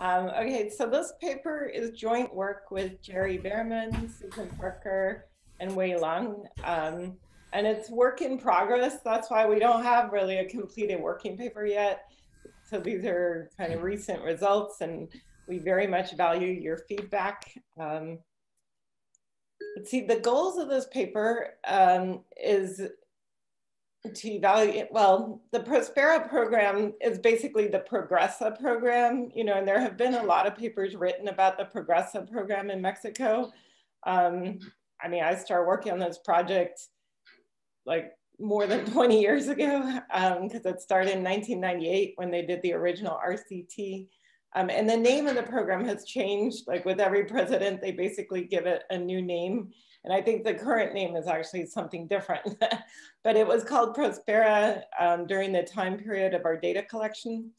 Um, okay, so this paper is joint work with Jere Behrman, Susan Parker, and Weilong. Um, and it's work in progress. That's why we don't have really a completed working paper yet. So these are kind of recent results and we very much value your feedback. Um, let's see, the goals of this paper um, is to evaluate, well, the Prospera program is basically the Progresa program, you know, and there have been a lot of papers written about the Progresa program in Mexico. Um, I mean, I started working on this project like more than 20 years ago because um, it started in 1998 when they did the original RCT. Um, and the name of the program has changed. Like with every president, they basically give it a new name. And I think the current name is actually something different. but it was called Prospera um, during the time period of our data collection.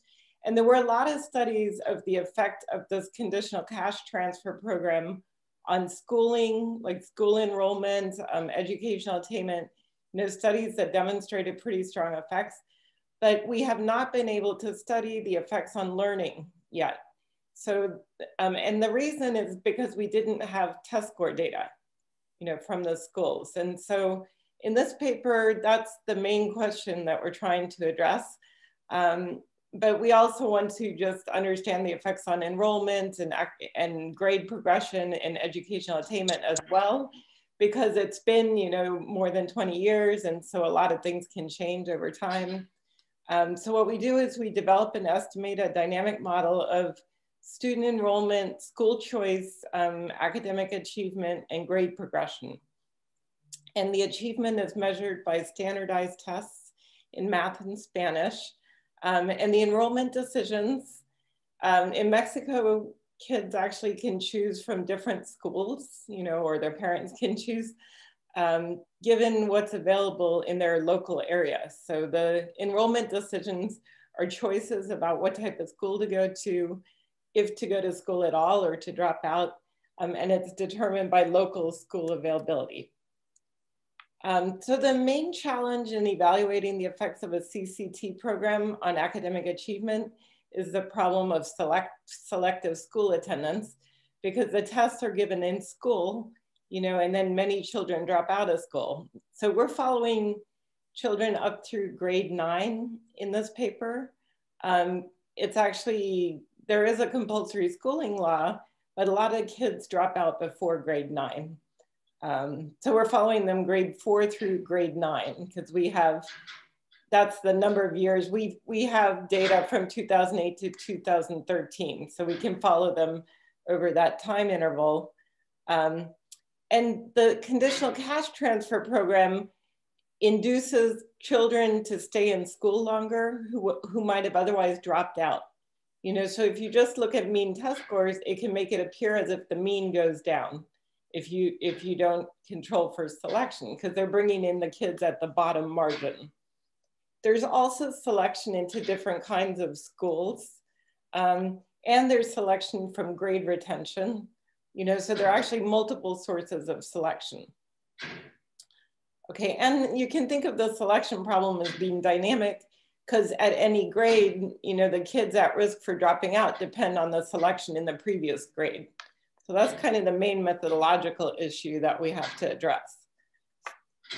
And there were a lot of studies of the effect of this conditional cash transfer program on schooling, like school enrollment, um, educational attainment, you know, studies that demonstrated pretty strong effects, but we have not been able to study the effects on learning yet. So, um, and the reason is because we didn't have test score data, you know, from the schools. And so in this paper, that's the main question that we're trying to address. Um, but we also want to just understand the effects on enrollment and, and grade progression and educational attainment as well, because it's been, you know, more than 20 years. And so a lot of things can change over time. Um, so what we do is we develop and estimate a dynamic model of student enrollment, school choice, um, academic achievement, and grade progression. And the achievement is measured by standardized tests in math and Spanish. Um, and the enrollment decisions, um, in Mexico, kids actually can choose from different schools, you know, or their parents can choose um, given what's available in their local area. So the enrollment decisions are choices about what type of school to go to, if to go to school at all or to drop out, um, and it's determined by local school availability. Um, so the main challenge in evaluating the effects of a CCT program on academic achievement is the problem of select, selective school attendance because the tests are given in school you know, and then many children drop out of school. So we're following children up through grade nine in this paper. Um, it's actually, there is a compulsory schooling law, but a lot of kids drop out before grade nine. Um, so we're following them grade four through grade nine because we have, that's the number of years. We, we have data from 2008 to 2013, so we can follow them over that time interval. Um, and the conditional cash transfer program induces children to stay in school longer who, who might have otherwise dropped out. You know, so if you just look at mean test scores, it can make it appear as if the mean goes down if you if you don't control for selection because they're bringing in the kids at the bottom margin. There's also selection into different kinds of schools um, and there's selection from grade retention. You know, so there are actually multiple sources of selection. Okay, and you can think of the selection problem as being dynamic because at any grade, you know, the kids at risk for dropping out depend on the selection in the previous grade. So that's kind of the main methodological issue that we have to address.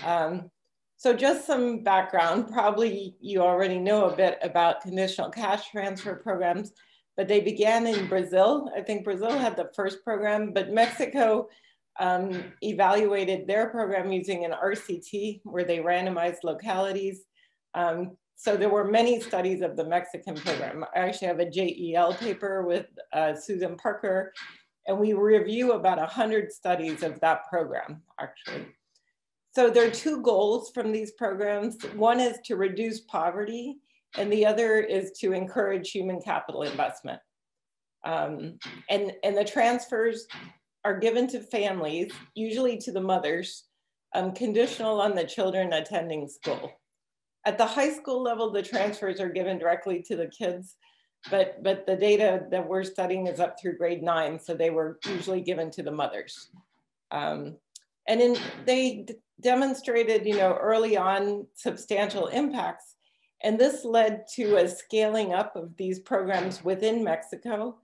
Um, so just some background, probably you already know a bit about conditional cash transfer programs but they began in Brazil. I think Brazil had the first program, but Mexico um, evaluated their program using an RCT where they randomized localities. Um, so there were many studies of the Mexican program. I actually have a JEL paper with uh, Susan Parker, and we review about 100 studies of that program, actually. So there are two goals from these programs. One is to reduce poverty, and the other is to encourage human capital investment. Um, and, and the transfers are given to families, usually to the mothers, um, conditional on the children attending school. At the high school level, the transfers are given directly to the kids, but, but the data that we're studying is up through grade nine, so they were usually given to the mothers. Um, and in, they demonstrated, you know, early on substantial impacts and this led to a scaling up of these programs within Mexico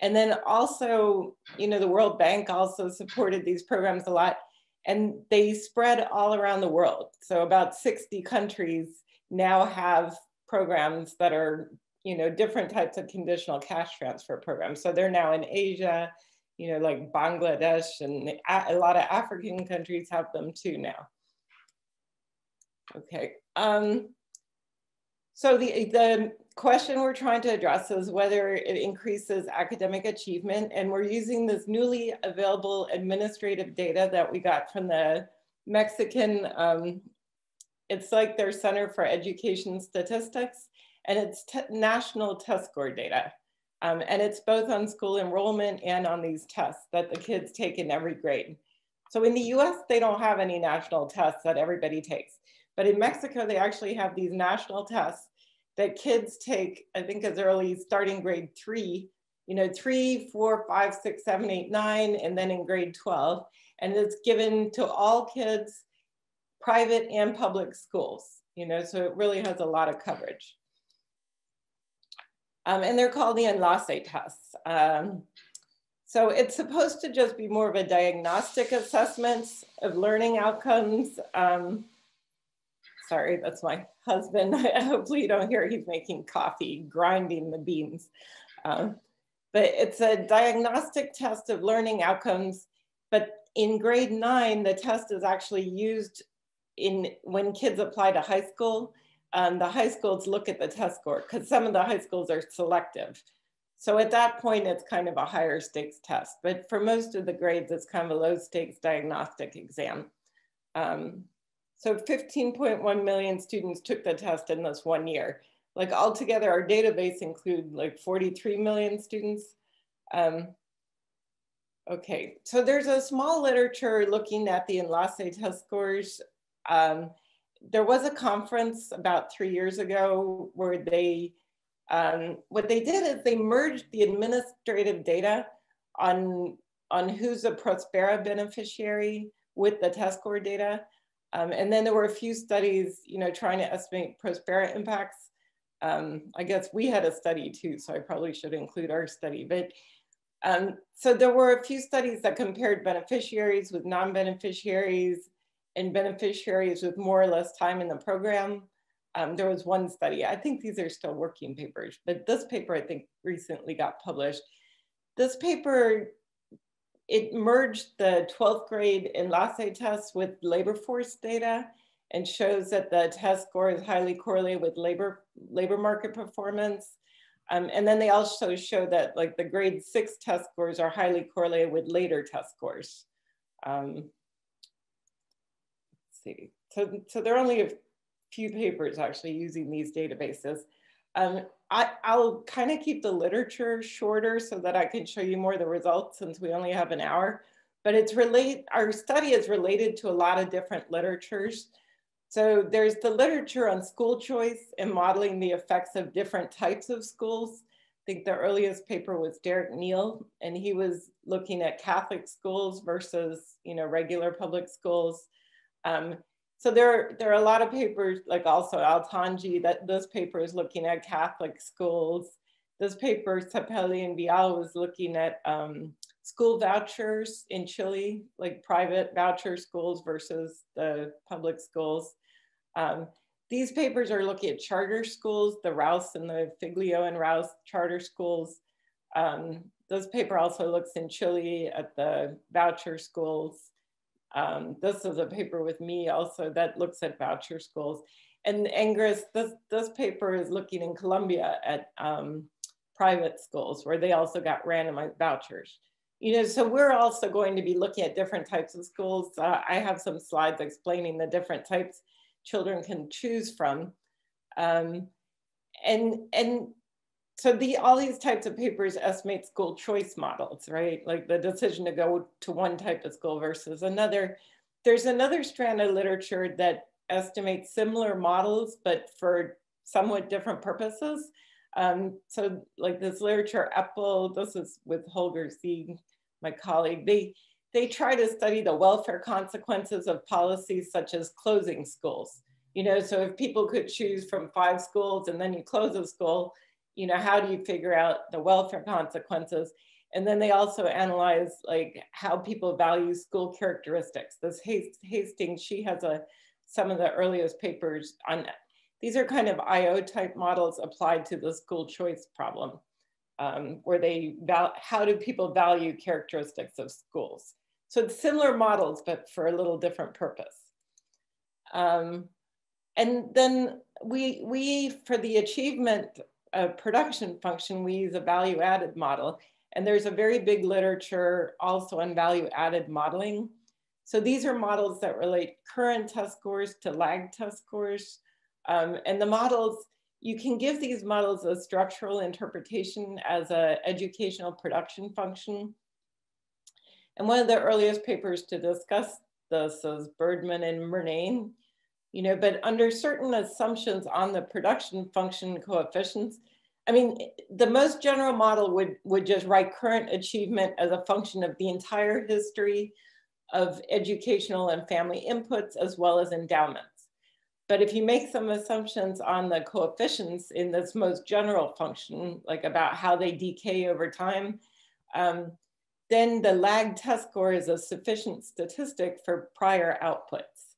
And then also, you know, the World Bank also supported these programs a lot and they spread all around the world. So about 60 countries now have programs that are, you know, different types of conditional cash transfer programs. So they're now in Asia, you know, like Bangladesh and a lot of African countries have them too now. Okay. Um, so the, the question we're trying to address is whether it increases academic achievement. And we're using this newly available administrative data that we got from the Mexican, um, it's like their Center for Education Statistics, and it's national test score data. Um, and it's both on school enrollment and on these tests that the kids take in every grade. So in the US, they don't have any national tests that everybody takes. But in Mexico, they actually have these national tests that kids take, I think as early as starting grade three, you know, three, four, five, six, seven, eight, nine, and then in grade 12. And it's given to all kids, private and public schools, you know, so it really has a lot of coverage. Um, and they're called the Enlace tests. Um, so it's supposed to just be more of a diagnostic assessment of learning outcomes. Um, sorry, that's my husband. Hopefully you don't hear he's making coffee, grinding the beans. Um, but it's a diagnostic test of learning outcomes. But in grade nine, the test is actually used in when kids apply to high school. Um, the high schools look at the test score because some of the high schools are selective. So at that point, it's kind of a higher stakes test. But for most of the grades, it's kind of a low stakes diagnostic exam. Um, so 15.1 million students took the test in this one year. Like altogether, our database include like 43 million students. Um, okay, so there's a small literature looking at the Enlace test scores. Um, there was a conference about three years ago where they, um, what they did is they merged the administrative data on, on who's a Prospera beneficiary with the test score data. Um, and then there were a few studies, you know, trying to estimate Prospera impacts. Um, I guess we had a study too, so I probably should include our study. But um, so there were a few studies that compared beneficiaries with non-beneficiaries and beneficiaries with more or less time in the program. Um, there was one study, I think these are still working papers, but this paper I think recently got published. This paper it merged the 12th grade Enlace test with labor force data and shows that the test score is highly correlated with labor, labor market performance. Um, and then they also show that like the grade six test scores are highly correlated with later test scores. Um, let's see, so, so there are only a few papers actually using these databases. Um, I, I'll kind of keep the literature shorter so that I can show you more of the results since we only have an hour. But it's relate, our study is related to a lot of different literatures. So there's the literature on school choice and modeling the effects of different types of schools. I think the earliest paper was Derek Neal, and he was looking at Catholic schools versus, you know, regular public schools. Um, so there, there are a lot of papers, like also Altonji, that this paper is looking at Catholic schools. This paper, Sapelli and Vial was looking at um, school vouchers in Chile, like private voucher schools versus the public schools. Um, these papers are looking at charter schools, the Rouse and the Figlio and Rouse charter schools. Um, this paper also looks in Chile at the voucher schools. Um, this is a paper with me also that looks at voucher schools. And Angrist, this, this paper is looking in Colombia at um, private schools where they also got randomized vouchers. You know, so we're also going to be looking at different types of schools. Uh, I have some slides explaining the different types children can choose from. Um, and, and so the all these types of papers estimate school choice models, right? Like the decision to go to one type of school versus another. There's another strand of literature that estimates similar models, but for somewhat different purposes. Um, so like this literature, Epple, this is with Holger Sieg, my colleague, they, they try to study the welfare consequences of policies such as closing schools. You know, so if people could choose from five schools and then you close a school, you know, how do you figure out the welfare consequences? And then they also analyze like how people value school characteristics. This Hastings, she has a some of the earliest papers on these are kind of IO type models applied to the school choice problem, um, where they, how do people value characteristics of schools? So it's similar models, but for a little different purpose. Um, and then we, we, for the achievement of production function, we use a value added model. And there's a very big literature also on value added modeling. So these are models that relate current test scores to lag test scores. Um, and the models, you can give these models a structural interpretation as an educational production function. And one of the earliest papers to discuss this is Boardman and Murnane. You know, but under certain assumptions on the production function coefficients, I mean, the most general model would, would just write current achievement as a function of the entire history of educational and family inputs as well as endowments. But if you make some assumptions on the coefficients in this most general function, like about how they decay over time, um, then the lag test score is a sufficient statistic for prior outputs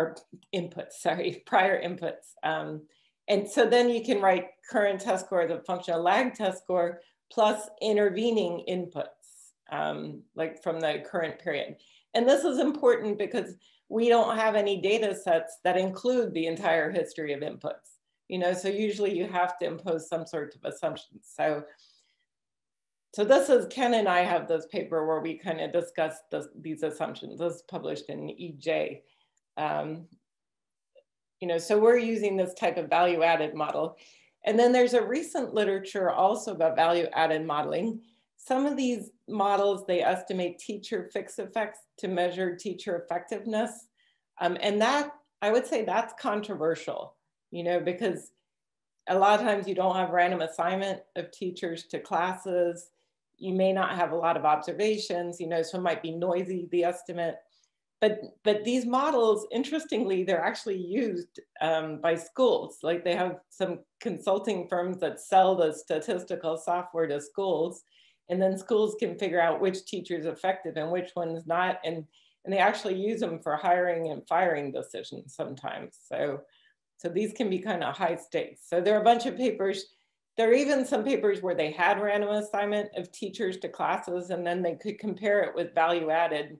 or inputs, sorry, prior inputs. Um, and so then you can write current test score as a function lag test score plus intervening inputs, um, like from the current period. And this is important because we don't have any data sets that include the entire history of inputs. You know, so usually you have to impose some sort of assumptions. So, so this is Ken and I have this paper where we kind of discuss this, these assumptions. This is published in EJ. Um, you know, so we're using this type of value added model. And then there's a recent literature also about value added modeling. Some of these models, they estimate teacher fixed effects to measure teacher effectiveness. Um, and that, I would say that's controversial, you know, because a lot of times you don't have random assignment of teachers to classes. You may not have a lot of observations, you know, so it might be noisy, the estimate. But, but these models, interestingly, they're actually used um, by schools. Like they have some consulting firms that sell the statistical software to schools and then schools can figure out which teacher is effective and which one's not. And, and they actually use them for hiring and firing decisions sometimes. So, so these can be kind of high stakes. So there are a bunch of papers. There are even some papers where they had random assignment of teachers to classes and then they could compare it with value added.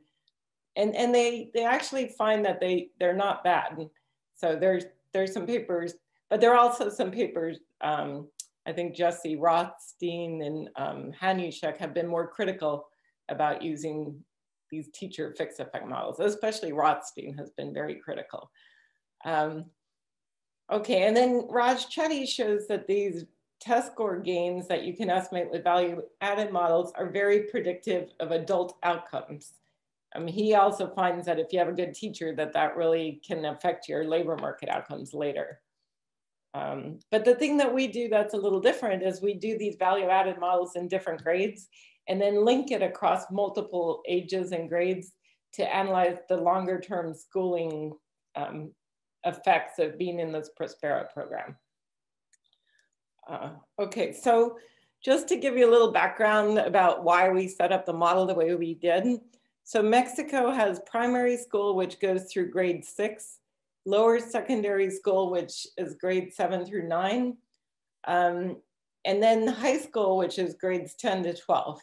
And, and they, they actually find that they, they're not bad. So there's, there's some papers, but there are also some papers um, I think Jesse Rothstein and um, Hanushek have been more critical about using these teacher fixed effect models, especially Rothstein has been very critical. Um, okay, and then Raj Chetty shows that these test score gains that you can estimate with value added models are very predictive of adult outcomes. Um, he also finds that if you have a good teacher that that really can affect your labor market outcomes later. Um, but the thing that we do that's a little different is we do these value added models in different grades and then link it across multiple ages and grades to analyze the longer term schooling um, effects of being in this Prospera program. Uh, okay, so just to give you a little background about why we set up the model the way we did. So Mexico has primary school, which goes through grade six lower secondary school, which is grade seven through nine, um, and then high school, which is grades 10 to 12.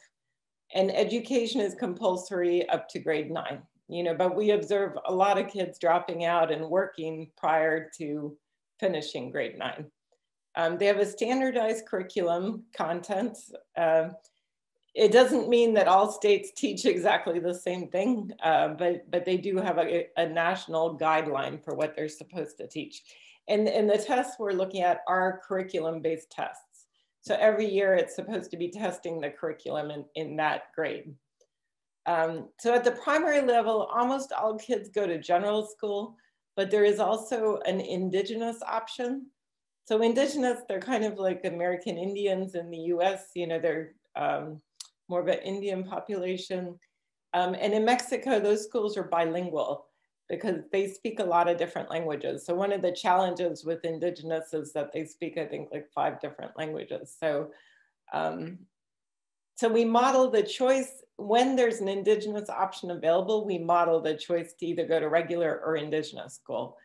And education is compulsory up to grade nine, you know, but we observe a lot of kids dropping out and working prior to finishing grade nine. Um, they have a standardized curriculum content. Uh, it doesn't mean that all states teach exactly the same thing, uh, but, but they do have a, a, national guideline for what they're supposed to teach. And, and the tests we're looking at are curriculum-based tests. So every year it's supposed to be testing the curriculum in, in that grade. Um, so at the primary level, almost all kids go to general school, but there is also an indigenous option. So indigenous, they're kind of like American Indians in the US, you know, they're um, more of an Indian population. Um, and in Mexico, those schools are bilingual. because they speak a lot of different languages. So one of the challenges with Indigenous is that they speak, I think, like five different languages. So, um, so we model the choice when there's an Indigenous option available, we model the choice to either go to regular or Indigenous school.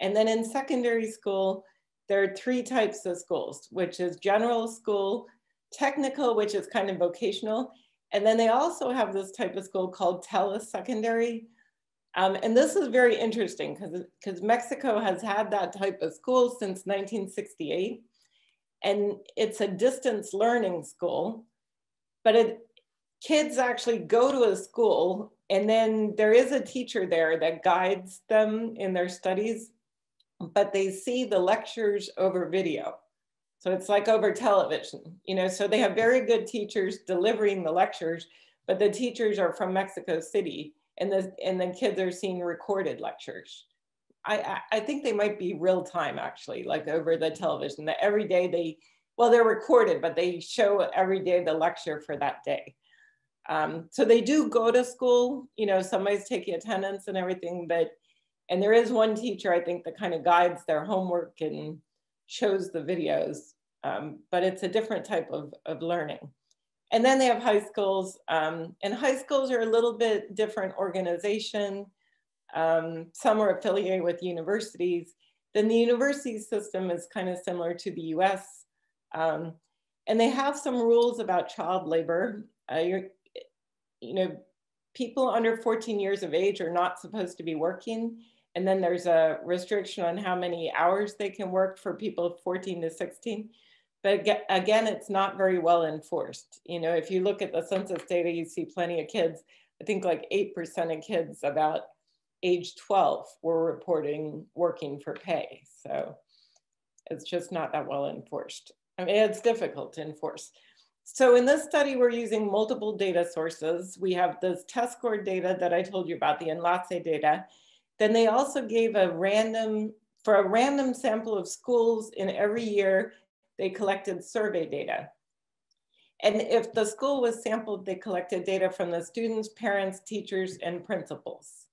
And then in secondary school, there are three types of schools, which is general school, technical, which is kind of vocational, and then they also have this type of school called telesecondary. Um, and this is very interesting because Mexico has had that type of school since 1968. And it's a distance learning school, but it, kids actually go to a school and then there is a teacher there that guides them in their studies, but they see the lectures over video. So it's like over television, you know, so they have very good teachers delivering the lectures, but the teachers are from Mexico City and the, and the kids are seeing recorded lectures. I, I think they might be real time actually, like over the television that every day they, well, they're recorded, but they show every day the lecture for that day. Um, so they do go to school, you know, somebody's taking attendance and everything, but, and there is one teacher, I think, that kind of guides their homework and shows the videos, um, but it's a different type of, of learning. And then they have high schools, um, and high schools are a little bit different organization. Um, some are affiliated with universities. Then the university system is kind of similar to the US. Um, and they have some rules about child labor. Uh, you know, people under 14 years of age are not supposed to be working and then there's a restriction on how many hours they can work for people 14 to 16. But again, it's not very well enforced. You know, if you look at the census data, you see plenty of kids. I think like 8% of kids about age 12 were reporting working for pay. So it's just not that well enforced. I mean, it's difficult to enforce. So in this study, we're using multiple data sources. We have this test score data that I told you about, the Enlace data, then they also gave a random, for a random sample of schools in every year, they collected survey data. And if the school was sampled, they collected data from the students, parents, teachers, and principals.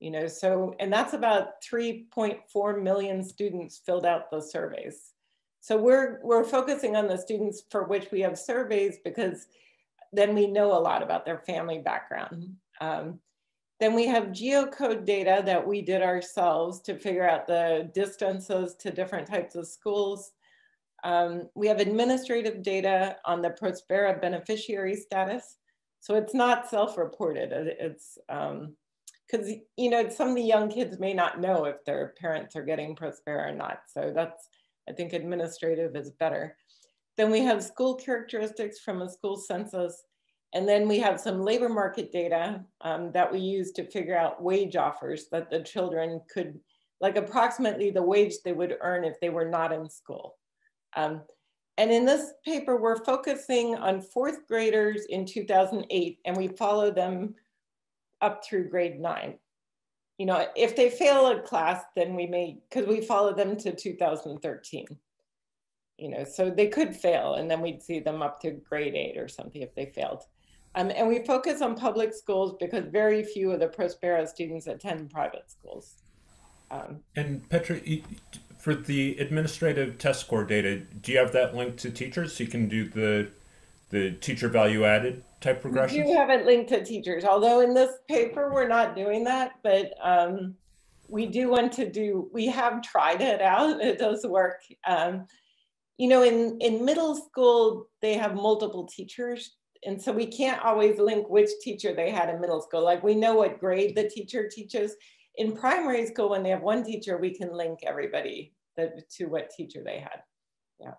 You know, so, and that's about 3.4 million students filled out the surveys. So we're, we're focusing on the students for which we have surveys because then we know a lot about their family background. Um, then we have geocode data that we did ourselves to figure out the distances to different types of schools. Um, we have administrative data on the Prospera beneficiary status. So it's not self-reported. It's because, um, you know, some of the young kids may not know if their parents are getting Prospera or not. So that's, I think administrative is better. Then we have school characteristics from a school census and then we have some labor market data um, that we use to figure out wage offers that the children could, like approximately the wage they would earn if they were not in school. Um, and in this paper, we're focusing on fourth graders in 2008, and we follow them up through grade nine. You know, if they fail a class, then we may, because we follow them to 2013. You know, so they could fail, and then we'd see them up to grade eight or something if they failed. Um, and we focus on public schools because very few of the Prospera students attend private schools. Um, and Petra, for the administrative test score data, do you have that linked to teachers so you can do the the teacher value added type progression? We do have it linked to teachers, although in this paper we're not doing that, but um, we do want to do, we have tried it out, it does work. Um, you know, in, in middle school, they have multiple teachers and so we can't always link which teacher they had in middle school. Like we know what grade the teacher teaches. In primary school, when they have one teacher, we can link everybody to what teacher they had. Yeah.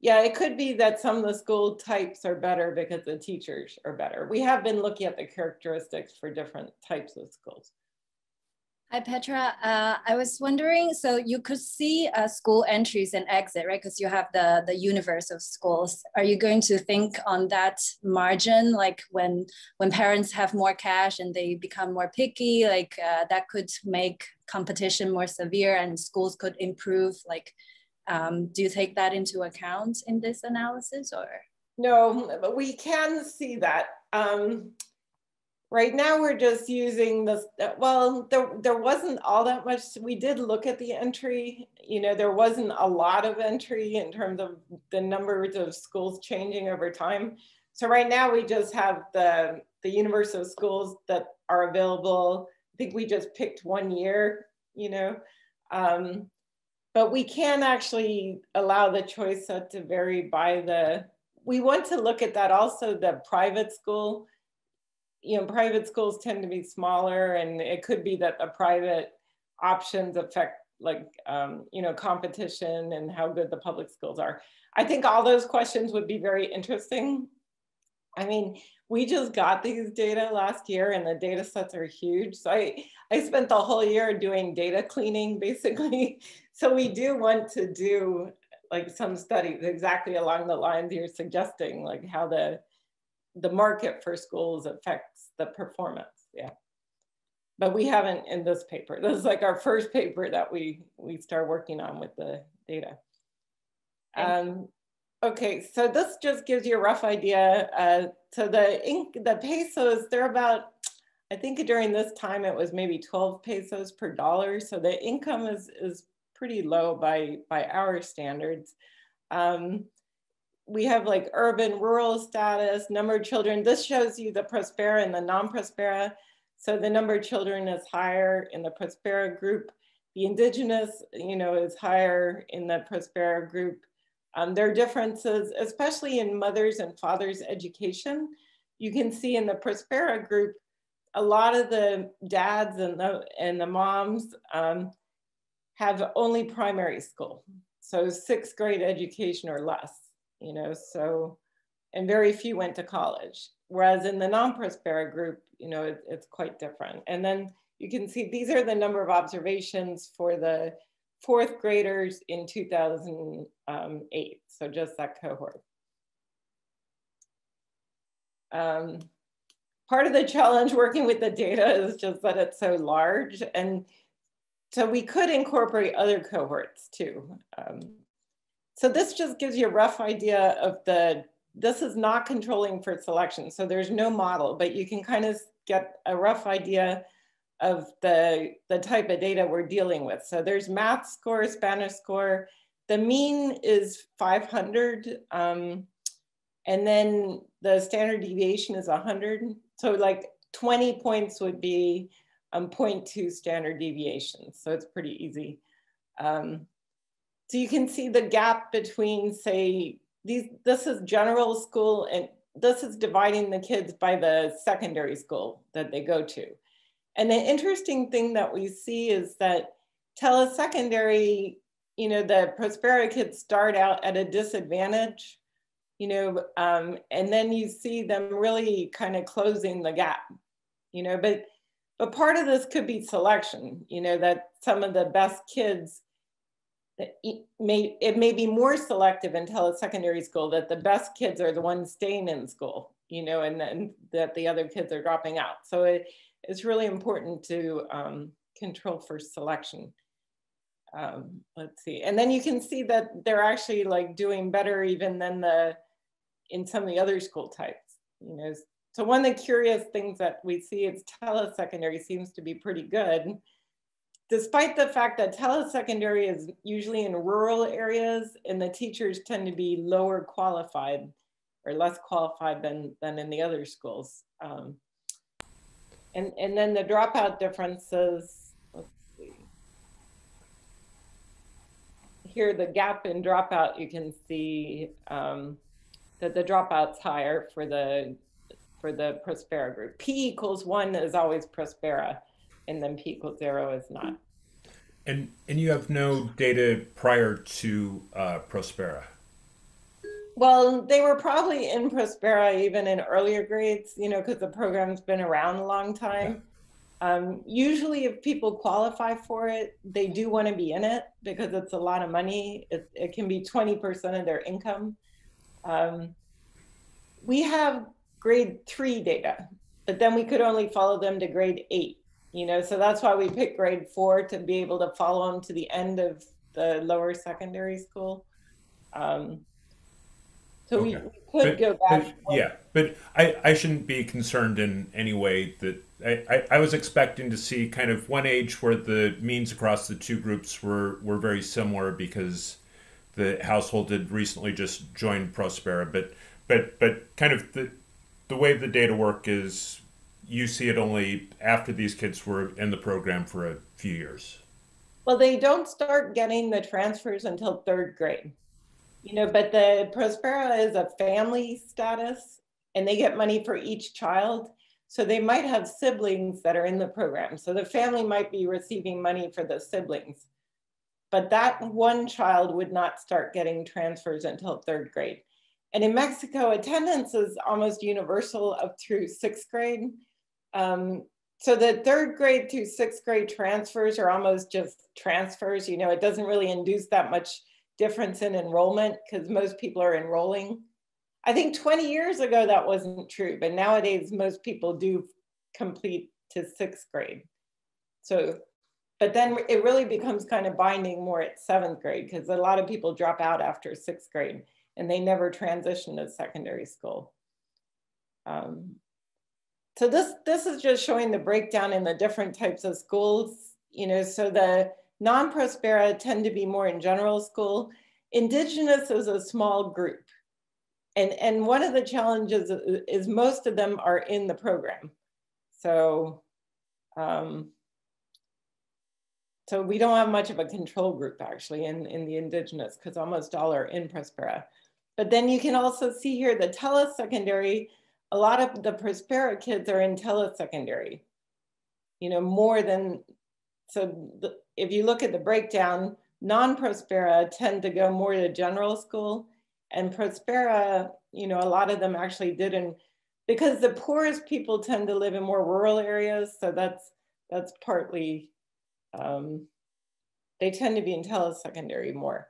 Yeah, it could be that some of the school types are better because the teachers are better. We have been looking at the characteristics for different types of schools. Hi, Petra. Uh, I was wondering, so you could see uh, school entries and exit, right? Because you have the, the universe of schools. Are you going to think on that margin, like when, when parents have more cash and they become more picky, like uh, that could make competition more severe and schools could improve? Like, um, do you take that into account in this analysis or? No, but we can see that. Um, Right now, we're just using this, well, there, there wasn't all that much. We did look at the entry. You know, there wasn't a lot of entry in terms of the numbers of schools changing over time. So right now we just have the, the universe of schools that are available. I think we just picked one year, you know. Um, but we can actually allow the choice set to vary by the, we want to look at that also, the private school. You know, private schools tend to be smaller and it could be that the private options affect like, um, you know, competition and how good the public schools are. I think all those questions would be very interesting I mean, we just got these data last year and the data sets are huge. So I, I spent the whole year doing data cleaning basically. So we do want to do like some studies exactly along the lines you're suggesting, like how the, the market for schools affects the performance, yeah. But we haven't in this paper. This is like our first paper that we, we start working on with the data. Um, Okay, so this just gives you a rough idea. Uh, so the ink, the pesos, they're about, I think during this time it was maybe 12 pesos per dollar. So the income is, is pretty low by, by our standards. Um, we have like urban rural status, number of children. This shows you the Prospera and the non-Prospera. So the number of children is higher in the Prospera group. The indigenous, you know, is higher in the Prospera group. Um, there are differences, especially in mothers and fathers education. You can see in the Prospera group, a lot of the dads and the, and the moms um, have only primary school. So sixth grade education or less, you know, so, and very few went to college. Whereas in the non-Prospera group, you know, it, it's quite different. And then you can see these are the number of observations for the fourth graders in 2008. So just that cohort. Um, part of the challenge working with the data is just that it's so large. And so we could incorporate other cohorts too. Um, so this just gives you a rough idea of the, this is not controlling for selection. So there's no model, but you can kind of get a rough idea of the, the type of data we're dealing with. So there's math score, Spanish score. The mean is 500. Um, and then the standard deviation is 100. So like 20 points would be um, 0.2 standard deviation. So it's pretty easy. Um, so you can see the gap between say, these, this is general school and this is dividing the kids by the secondary school that they go to. And the interesting thing that we see is that telesecondary, you know, the Prospera kids start out at a disadvantage, you know, um, and then you see them really kind of closing the gap, you know, but but part of this could be selection, you know, that some of the best kids it may it may be more selective in telesecondary school that the best kids are the ones staying in school, you know, and then that the other kids are dropping out. So it it's really important to um, control for selection. Um, let's see. And then you can see that they're actually like doing better even than the, in some of the other school types, you know. So one of the curious things that we see is telesecondary seems to be pretty good. Despite the fact that telesecondary is usually in rural areas and the teachers tend to be lower qualified or less qualified than, than in the other schools. Um, and, and then the dropout differences, let's see. Here, the gap in dropout, you can see um, that the dropout's higher for the for the Prospera group. P equals one is always Prospera, and then P equals zero is not. And and you have no data prior to uh, Prospera. Well, they were probably in Prospera even in earlier grades, you know, because the program's been around a long time. Yeah. Um, usually, if people qualify for it, they do want to be in it because it's a lot of money. It, it can be 20% of their income. Um, we have grade three data, but then we could only follow them to grade eight, you know, so that's why we picked grade four to be able to follow them to the end of the lower secondary school. Um, So we, Okay. we could But- go but- back. yeah, but I, I shouldn't be concerned in any way that I, I, I was expecting to see kind of one age where the means across the two groups were, were very similar because the household had recently just joined Prospera, but but but kind of the the way the data work is you see it only after these kids were in the program for a few years. Well, they don't start getting the transfers until third grade. You know, but the Prospera is a family status and they get money for each child. So they might have siblings that are in the program. So the family might be receiving money for the siblings. But that one child would not start getting transfers until third grade. And in Mexico, attendance is almost universal up through sixth grade. Um, so the third grade through sixth grade transfers are almost just transfers. You know, it doesn't really induce that much difference in enrollment because most people are enrolling. I think 20 years ago that wasn't true, but nowadays most people do complete to sixth grade. So, but then it really becomes kind of binding more at seventh grade because a lot of people drop out after sixth grade and they never transition to secondary school. Um, so this, this is just showing the breakdown in the different types of schools, you know, so the non-Prospera tend to be more in general school. Indigenous is a small group. And, and one of the challenges is most of them are in the program. So, um, so we don't have much of a control group actually in, in the Indigenous because almost all are in Prospera. But then you can also see here the telesecondary, a lot of the Prospera kids are in telesecondary, you know, more than, so the, if you look at the breakdown, non-Prospera tend to go more to general school and Prospera, you know, a lot of them actually didn't, because the poorest people tend to live in more rural areas. So that's, that's partly, um, they tend to be in telesecondary more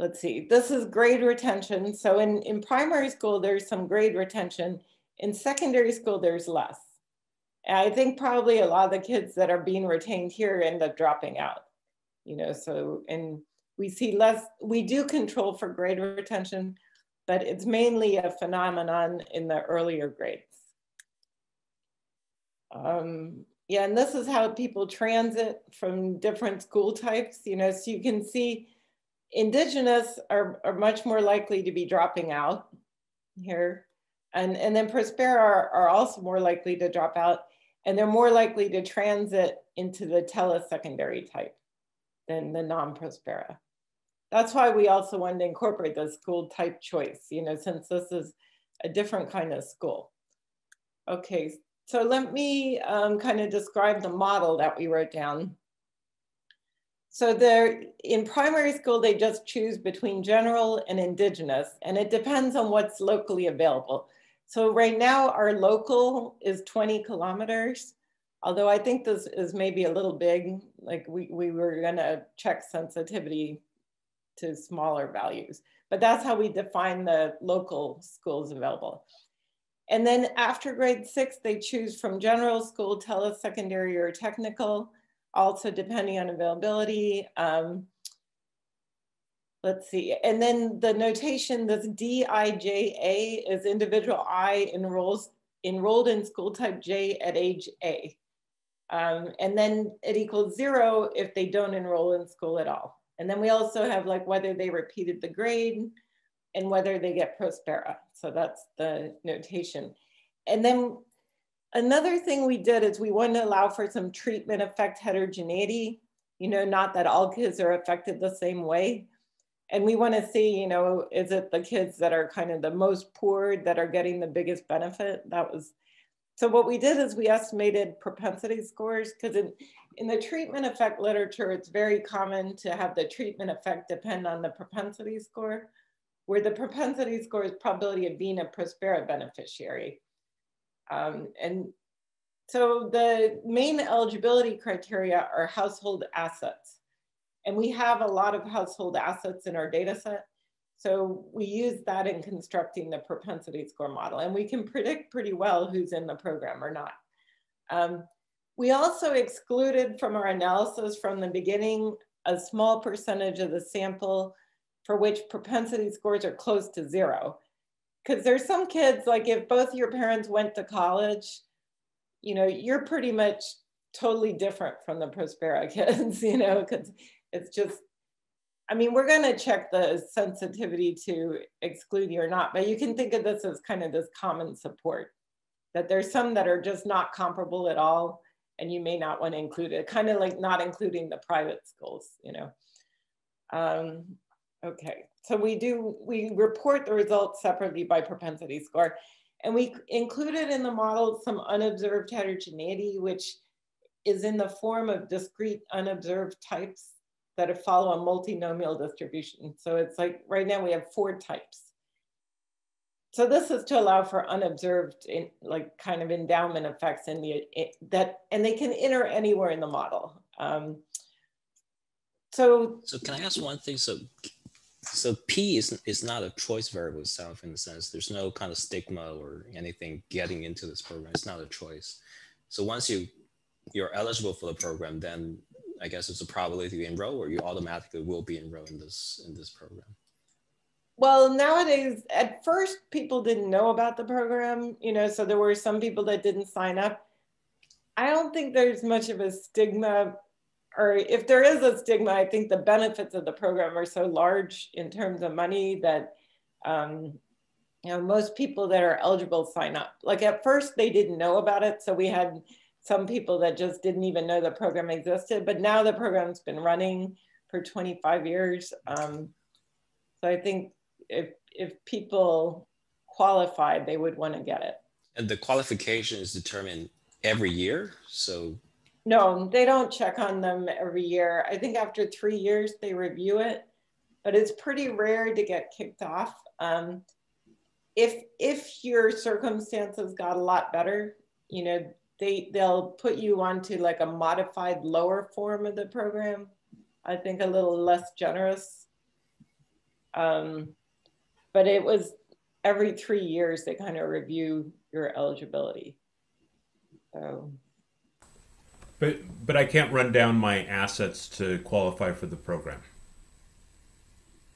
let's see, this is grade retention. So in, in primary school, there's some grade retention. In secondary school, there's less. And I think probably a lot of the kids that are being retained here end up dropping out, you know, so, and we see less, we do control for grade retention, but it's mainly a phenomenon in the earlier grades. Um, yeah, and this is how people transit from different school types, you know, so you can see indigenous are, are much more likely to be dropping out here. And, and then Prospera are, are also more likely to drop out and they're more likely to transit into the telesecondary type than the non-Prospera. That's why we also wanted to incorporate the school type choice, you know, since this is a different kind of school. Okay, so let me um, kind of describe the model that we wrote down. So they're in primary school, they just choose between general and indigenous, and it depends on what's locally available. So right now our local is 20 kilometers, although I think this is maybe a little big, like we, we were gonna check sensitivity to smaller values, but that's how we define the local schools available. And then after grade six, they choose from general school, telesecondary or technical also depending on availability. Um, let's see, and then the notation, this DIJA is individual I enrolls, enrolled in school type J at age A. Um, and then it equals zero if they don't enroll in school at all. And then we also have like whether they repeated the grade and whether they get Prospera. So that's the notation. And then Another thing we did is we wanted to allow for some treatment effect heterogeneity, you know, not that all kids are affected the same way. And we want to see, you know, is it the kids that are kind of the most poor that are getting the biggest benefit? That was, so what we did is we estimated propensity scores because in, in the treatment effect literature, it's very common to have the treatment effect depend on the propensity score, where the propensity score is probability of being a Prospera beneficiary. Um, and so the main eligibility criteria are household assets. And we have a lot of household assets in our data set. So we use that in constructing the propensity score model. And we can predict pretty well who's in the program or not. Um, we also excluded from our analysis from the beginning a small percentage of the sample for which propensity scores are close to zero. Because there's some kids, like if both your parents went to college, you know, you're pretty much totally different from the Prospera kids, you know, because it's just, I mean, we're going to check the sensitivity to exclude you or not, but you can think of this as kind of this common support that there's some that are just not comparable at all and you may not want to include it, kind of like not including the private schools, you know. Um, okay, so we do, we report the results separately by propensity score. And we included in the model some unobserved heterogeneity, which is in the form of discrete unobserved types that follow a multinomial distribution. So it's like right now we have four types. So this is to allow for unobserved in, like kind of endowment effects in the that, and they can enter anywhere in the model. Um, so, so can I ask one thing? So, so P is is not a choice variable itself in the sense there's no kind of stigma or anything getting into this program. It's not a choice. So once you you're eligible for the program, then I guess it's a probability to enroll, or you automatically will be enrolled in this in this program. Well, nowadays, at first, people didn't know about the program, you know, so there were some people that didn't sign up. I don't think there's much of a stigma, or if there is a stigma, I think the benefits of the program are so large in terms of money that, um, you know, most people that are eligible sign up. Like at first, they didn't know about it, so we had some people that just didn't even know the program existed, but now the program's been running for 25 years. Um, so I think if if people qualified, they would want to get it. And the qualification is determined every year. So no, they don't check on them every year. I think after three years they review it, but it's pretty rare to get kicked off. Um, if if your circumstances got a lot better, you know, they they'll put you onto like a modified lower form of the program. I think a little less generous. Um, but it was every three years they kind of review your eligibility. So. But but I can't run down my assets to qualify for the program.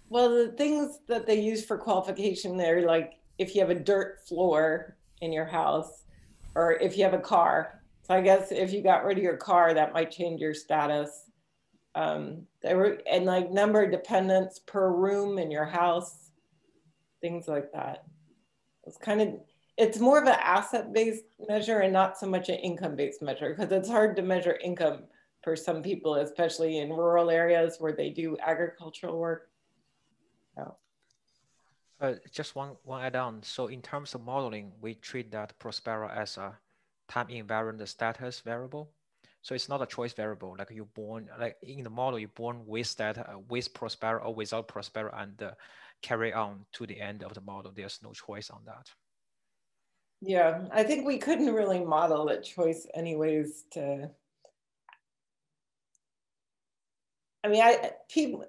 Well, the things that they use for qualification, they're like if you have a dirt floor in your house, or if you have a car. So I guess if you got rid of your car, that might change your status. Um, there were and like number of dependents per room in your house things like that. It's kind of, it's more of an asset-based measure and not so much an income-based measure because it's hard to measure income for some people, especially in rural areas where they do agricultural work. So. Uh, just one, one add-on. So in terms of modeling, we treat that Prospera as a time invariant status variable. So it's not a choice variable. Like you're born, like in the model, you're born with that, uh, with Prospera or without Prospera, and uh, carry on to the end of the model. There's no choice on that. Yeah, I think we couldn't really model that choice anyways to, I mean, I, people,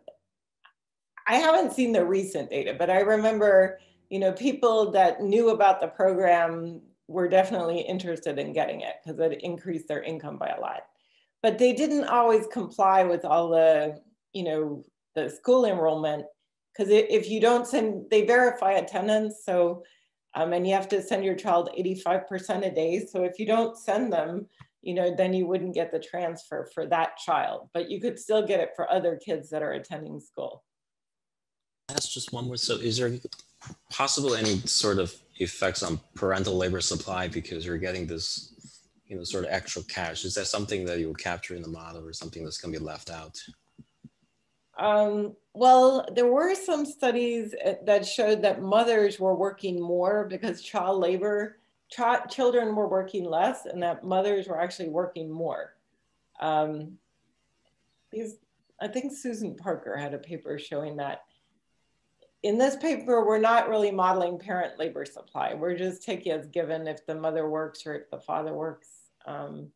I haven't seen the recent data, but I remember, you know, people that knew about the program were definitely interested in getting it because it increased their income by a lot. But they didn't always comply with all the, you know, the school enrollment because if you don't send, they verify attendance. So, um, and you have to send your child 85% a day. So if you don't send them, you know, then you wouldn't get the transfer for that child, but you could still get it for other kids that are attending school. That's just one more. So is there possible any sort of effects on parental labor supply because you're getting this, you know, sort of extra cash? Is that something that you will capture in the model or something that's going to be left out? Um, well, there were some studies uh, that showed that mothers were working more because child labor, ch- children were working less, and that mothers were actually working more. Um, these, I think Susan Parker had a paper showing that. In this paper, we're not really modeling parent labor supply. We're just taking as given if the mother works or if the father works. Um,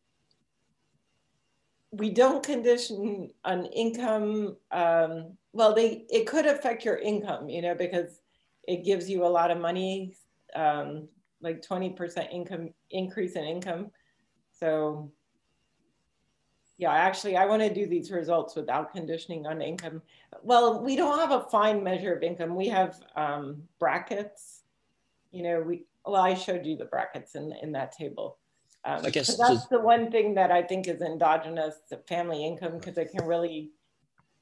we don't condition on income. Um, well, they it could affect your income, you know, because it gives you a lot of money, um, like 20% income increase in income. So Yeah, actually, I want to do these results without conditioning on income. Well, we don't have a fine measure of income. We have um, brackets. You know, we well, I showed you the brackets in in that table. Um, I guess so that's the one thing that I think is endogenous family income because it can really,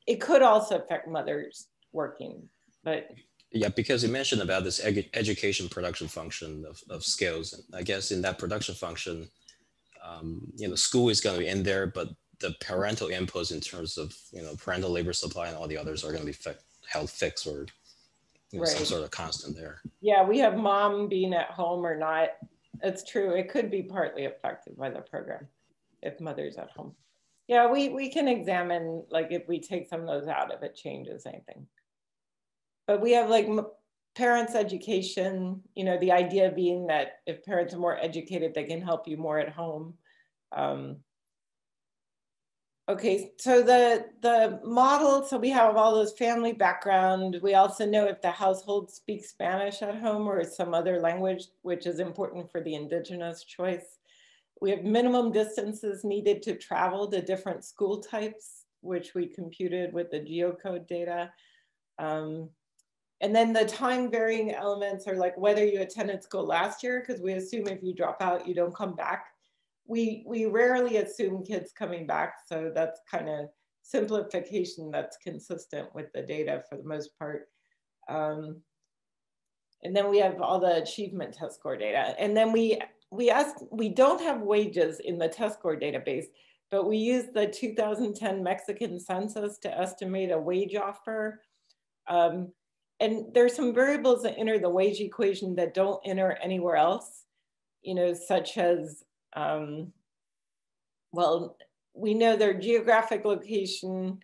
it could also affect mothers working, but yeah, because you mentioned about this edu education production function of, of skills. And I guess in that production function, um, you know, school is going to be in there, but the parental inputs in terms of, you know, parental labor supply and all the others are going to be fi held fixed or you know, right. some sort of constant there. Yeah, we have mom being at home or not. It's true. It could be partly affected by the program if mother's at home. Yeah, we, we can examine like if we take some of those out, if it changes anything. But we have like parents education you know the idea being that if parents are more educated they can help you more at home. Um, okay so the the model so we have all those family background. We also know if the household speaks spanish at home or some other language which is important for the indigenous choice we have minimum distances needed to travel to different school types which we computed with the geocode data um, and then the time varying elements are like whether you attended school last year, because we assume if you drop out, you don't come back. We, we rarely assume kids coming back. So that's kind of simplification that's consistent with the data for the most part. Um, and then we have all the achievement test score data. And then we, we ask, we don't have wages in the test score database, but we use the 2010 Mexican census to estimate a wage offer. Um, and there's some variables that enter the wage equation that don't enter anywhere else, you know, such as, um, well, we know their geographic location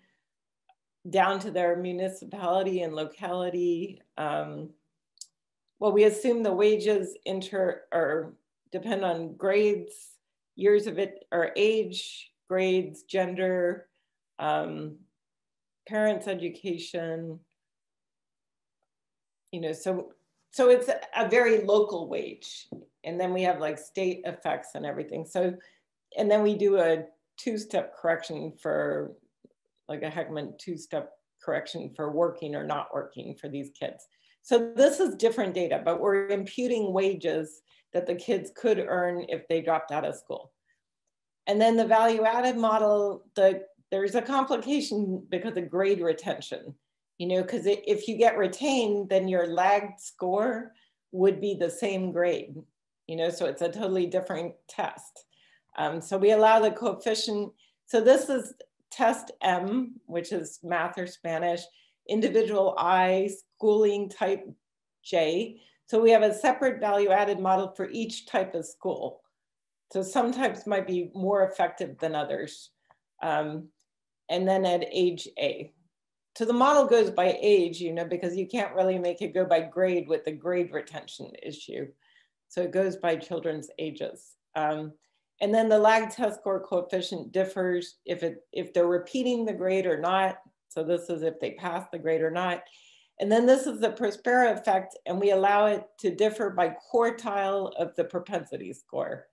down to their municipality and locality. Um, well, we assume the wages enter or depend on grades, years of it, or age, grades, gender, um, parents' education, you know, so so it's a very local wage. And then we have like state effects and everything. So, and then we do a two-step correction for like a Heckman two-step correction for working or not working for these kids. So this is different data, but we're imputing wages that the kids could earn if they dropped out of school. And then the value added model, the, there's a complication because of grade retention you know, because if you get retained, then your lagged score would be the same grade, you know, so it's a totally different test. Um, so we allow the coefficient. So this is test M, which is math or Spanish, individual I, schooling type J. So we have a separate value added model for each type of school. So some types might be more effective than others. Um, and then at age A. So the model goes by age, you know, because you can't really make it go by grade with the grade retention issue. So it goes by children's ages. Um, and then the lag test score coefficient differs if, it, if they're repeating the grade or not. So this is if they pass the grade or not. And then this is the Prospera effect, and we allow it to differ by quartile of the propensity score.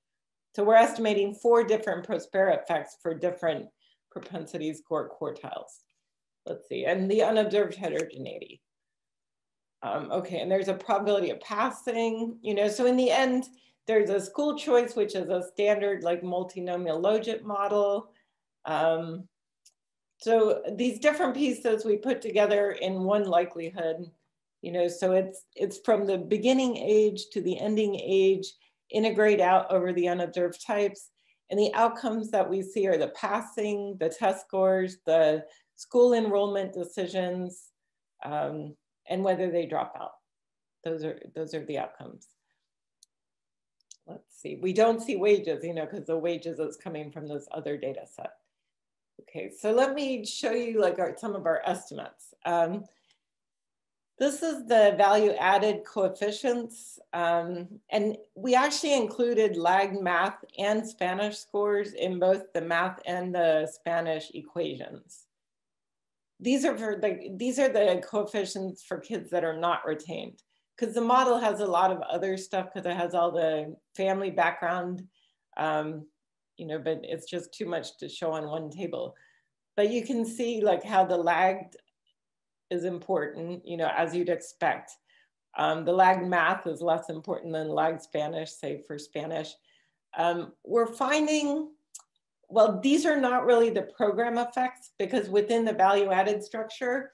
So we're estimating four different Prospera effects for different propensity score quartiles let's see, and the unobserved heterogeneity. Um, okay, and there's a probability of passing, you know, so in the end, there's a school choice, which is a standard like multinomial logit model. Um, so these different pieces we put together in one likelihood, you know, so it's, it's from the beginning age to the ending age, integrate out over the unobserved types. And the outcomes that we see are the passing, the test scores, the school enrollment decisions, um, and whether they drop out. Those are, those are the outcomes. Let's see, we don't see wages, you know, because the wages is coming from this other data set. Okay, so let me show you like our, some of our estimates. Um, this is the value added coefficients. Um, and we actually included lagged math and Spanish scores in both the math and the Spanish equations these are for the these are the coefficients for kids that are not retained because the model has a lot of other stuff because it has all the family background um, you know, but it's just too much to show on one table. But you can see like how the lagged is important, you know, as you'd expect. Um, the lagged math is less important than lagged Spanish, say for Spanish. Um, we're finding, well, these are not really the program effects because within the value added structure,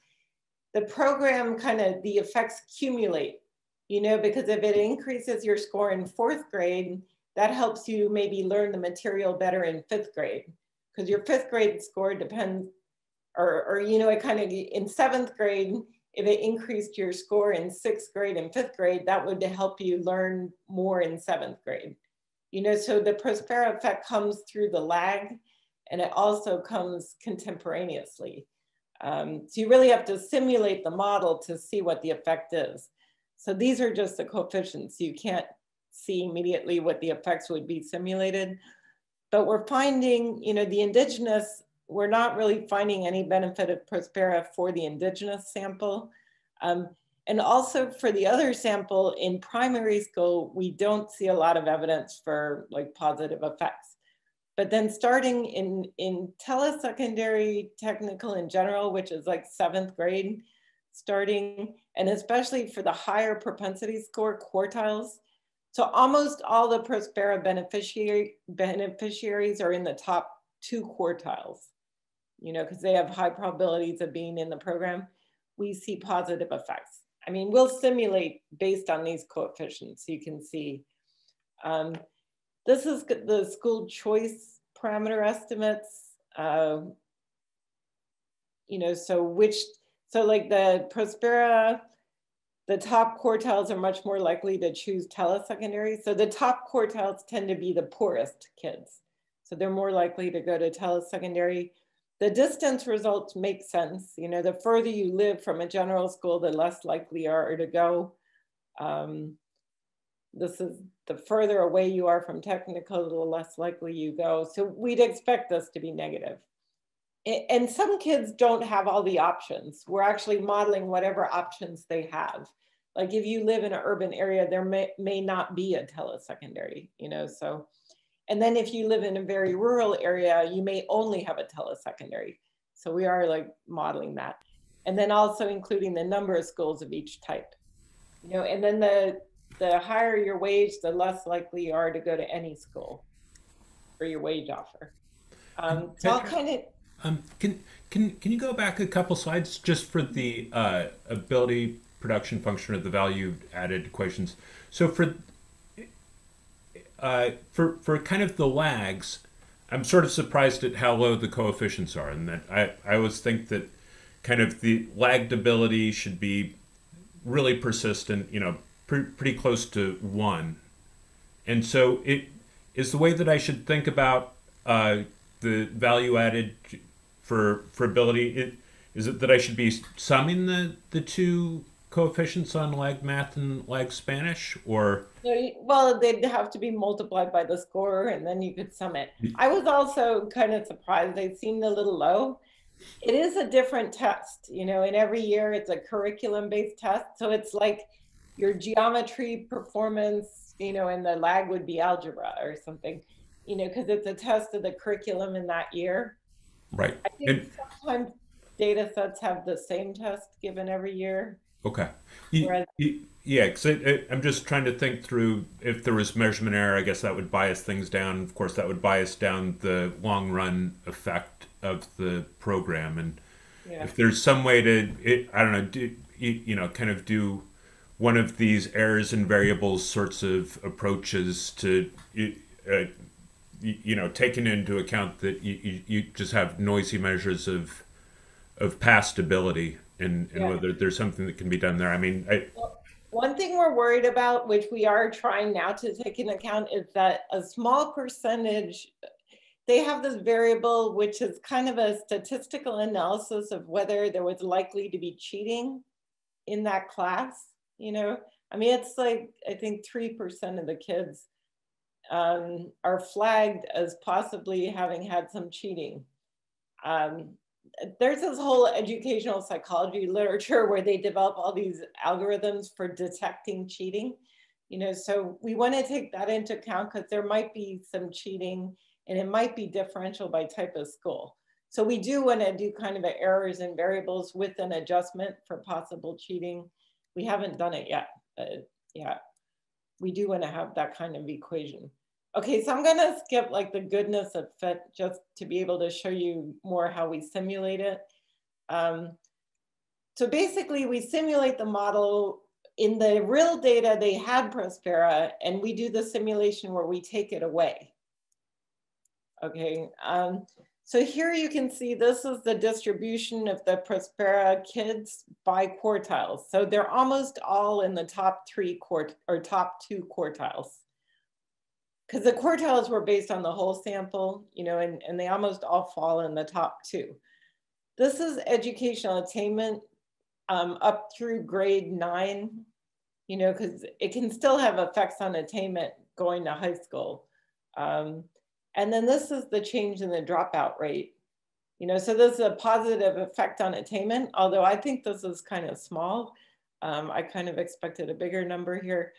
the program kind of, the effects accumulate, you know, because if it increases your score in fourth grade, that helps you maybe learn the material better in fifth grade because your fifth grade score depends, or, or you know, it kind of, in seventh grade, if it increased your score in sixth grade and fifth grade, that would help you learn more in seventh grade. You know, so the Prospera effect comes through the lag and it also comes contemporaneously. Um, so you really have to simulate the model to see what the effect is. So these are just the coefficients. You can't see immediately what the effects would be simulated. But we're finding, you know, the indigenous, we're not really finding any benefit of Prospera for the indigenous sample. Um, and also for the other sample in primary school, we don't see a lot of evidence for like positive effects. But then starting in, in telesecondary technical in general, which is like seventh grade, starting, and especially for the higher propensity score quartiles. So almost all the Prospera beneficiary, beneficiaries are in the top two quartiles, you know, because they have high probabilities of being in the program. We see positive effects. I mean, we'll simulate based on these coefficients. You can see um, this is the school choice parameter estimates. Uh, you know, so which, so like the Prospera, the top quartiles are much more likely to choose telesecondary. So the top quartiles tend to be the poorest kids. So they're more likely to go to telesecondary the distance results make sense. You know, the further you live from a general school, the less likely you are to go. Um, this is the further away you are from technical, the less likely you go. So we'd expect this to be negative. And some kids don't have all the options. We're actually modeling whatever options they have. Like if you live in an urban area, there may, may not be a telesecondary, you know, so and then if you live in a very rural area, you may only have a telesecondary. So we are like modeling that. And then also including the number of schools of each type. You know, and then the the higher your wage, the less likely you are to go to any school for your wage offer. Um, so I'll kind of um, can can can you go back a couple slides just for the uh, ability production function of the value added equations? So for uh, for for kind of the lags, I'm sort of surprised at how low the coefficients are, and that I I always think that kind of the lagged ability should be really persistent, you know, pre- pretty close to one, and so it is the way that I should think about uh, the value added for for ability. It, is it that I should be summing the the two coefficients on lag math and lag Spanish or? Well, they'd have to be multiplied by the score and then you could sum it. Mm. I was also kind of surprised. They seemed a little low. It is a different test, you know, and every year it's a curriculum based test. So it's like your geometry performance, you know, and the lag would be algebra or something, you know, because it's a test of the curriculum in that year. Right. I think and, sometimes data sets have the same test given every year. Okay. You, yeah, because I'm just trying to think through if there was measurement error. I guess that would bias things down. Of course, that would bias down the long run effect of the program. And yeah. if there's some way to, it, I don't know, do, you, you know, kind of do one of these errors and variables sorts of approaches to, uh, you know, taking into account that you, you, you just have noisy measures of of past ability and, and yeah. whether there's something that can be done there. I mean, I, well, one thing we're worried about, which we are trying now to take into account, is that a small percentage, they have this variable, which is kind of a statistical analysis of whether there was likely to be cheating in that class. You know, I mean, it's like, I think 3% of the kids um, are flagged as possibly having had some cheating. Um, there's this whole educational psychology literature where they develop all these algorithms for detecting cheating. You know, so we want to take that into account because there might be some cheating and it might be differential by type of school. So we do want to do kind of errors and variables with an adjustment for possible cheating. We haven't done it yet, but yeah, we do want to have that kind of equation. Okay, so I'm gonna skip like the goodness of fit just to be able to show you more how we simulate it. Um, so basically we simulate the model in the real data, they had Prospera and we do the simulation where we take it away. Okay, um, so here you can see this is the distribution of the Prospera kids by quartiles. So they're almost all in the top three quart or top two quartiles. Because the quartiles were based on the whole sample, you know, and, and they almost all fall in the top two. This is educational attainment um, up through grade nine, you know, because it can still have effects on attainment going to high school. Um, and then this is the change in the dropout rate. You know, so this is a positive effect on attainment, although I think this is kind of small. Um, I kind of expected a bigger number here.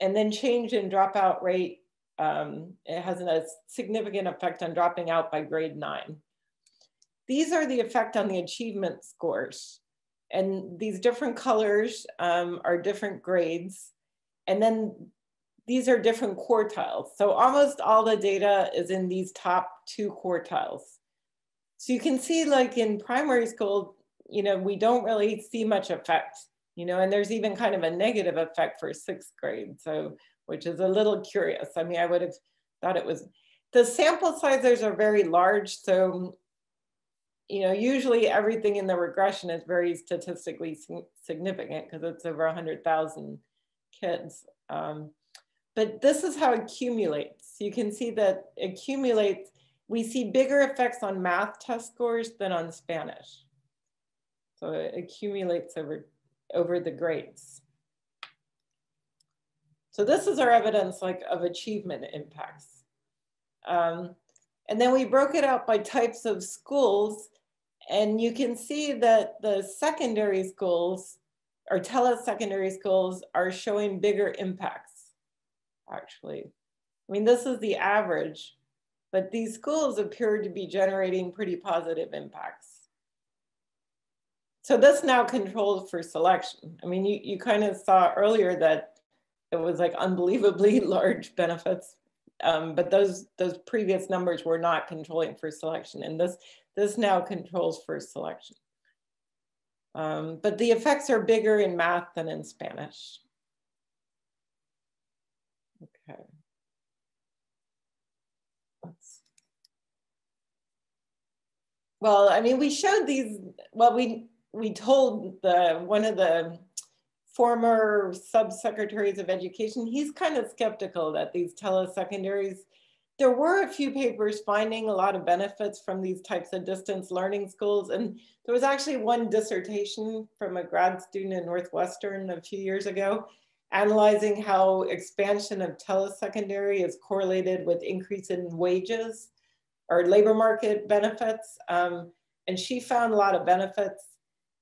And then change in dropout rate, um, it has a significant effect on dropping out by grade nine. These are the effect on the achievement scores. And these different colors um, are different grades. And then these are different quartiles. So almost all the data is in these top two quartiles. So you can see like in primary school, you know, we don't really see much effect, you know, and there's even kind of a negative effect for sixth grade. So, which is a little curious. I mean, I would have thought it was, the sample sizes are very large. So, you know, usually everything in the regression is very statistically significant because it's over 100,000 kids. Um, but this is how it accumulates. You can see that accumulates, we see bigger effects on math test scores than on Spanish. So it accumulates over, over the grades. So this is our evidence like of achievement impacts. Um, and then we broke it out by types of schools. And you can see that the secondary schools or tele-secondary schools are showing bigger impacts actually. I mean, this is the average, but these schools appear to be generating pretty positive impacts. So this now controls for selection. I mean, you, you kind of saw earlier that it was like unbelievably large benefits, um, but those, those previous numbers were not controlling for selection. And this, this now controls for selection. Um, but the effects are bigger in math than in Spanish. Okay. Let's... Well, I mean, we showed these, well, we, we told the, one of the former subsecretaries of education, he's kind of skeptical that these telesecondaries, there were a few papers finding a lot of benefits from these types of distance learning schools. And there was actually one dissertation from a grad student in Northwestern a few years ago analyzing how expansion of telesecondary is correlated with increase in wages or labor market benefits. Um, and she found a lot of benefits,